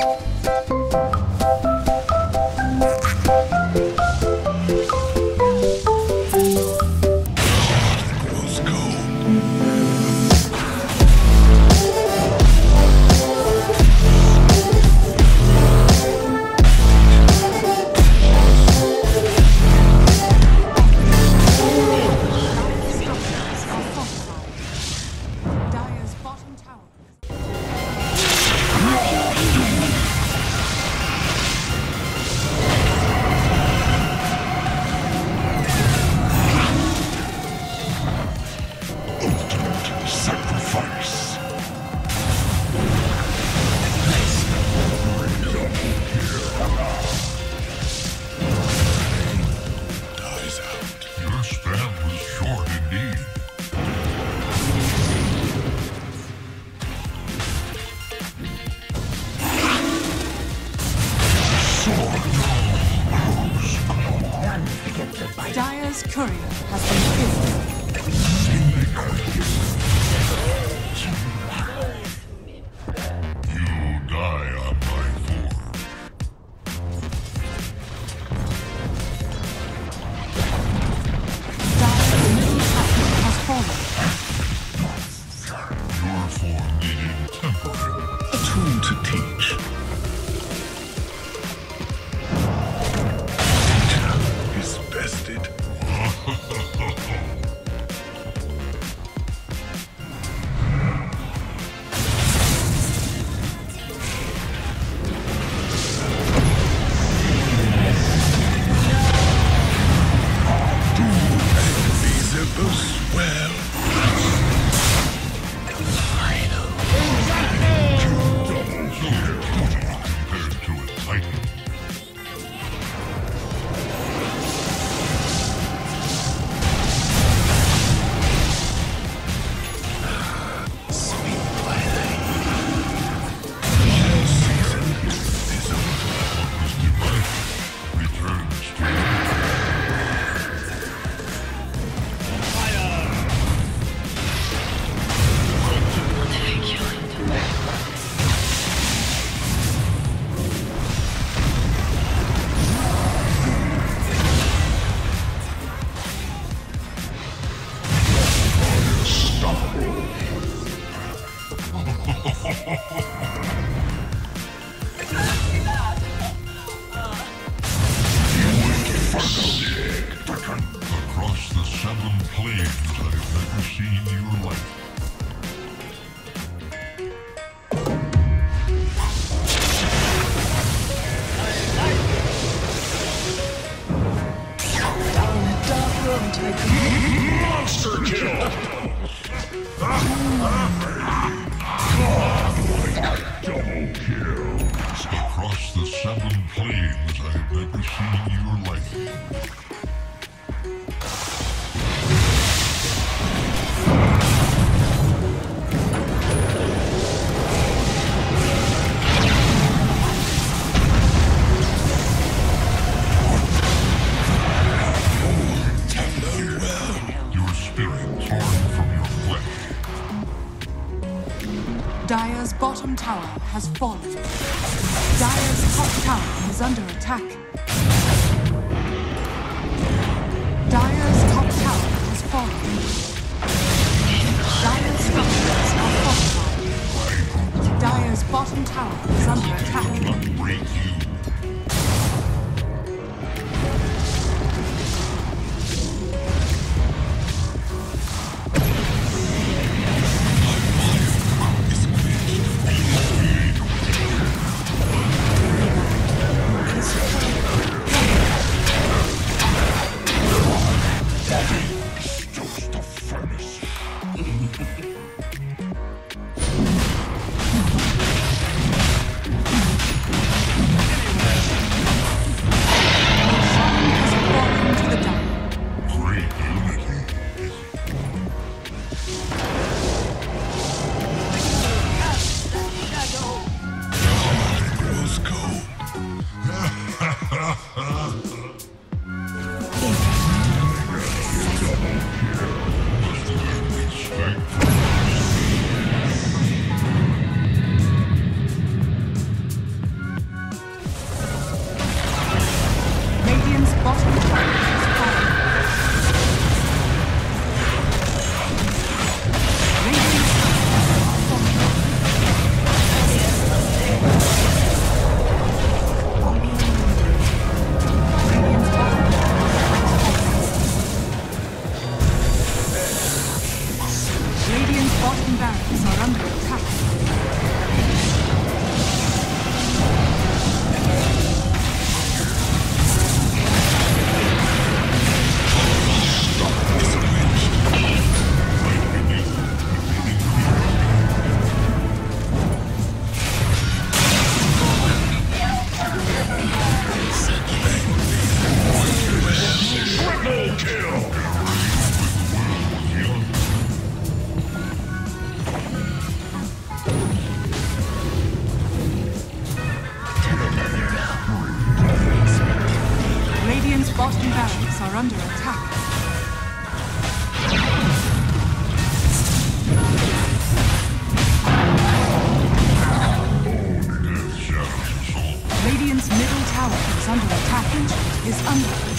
Música courier seven planes, I've never seen your like. Your spirit torn from your flesh. Dire's bottom tower has fallen. Top tower is under attack. Dire's top tower has fallen. Dire's structures are fortified. Dire's bottom tower is under attack. Radiant's bottom tower. Bottom barracks are under attack. Radiant's middle tower is under attack. Is under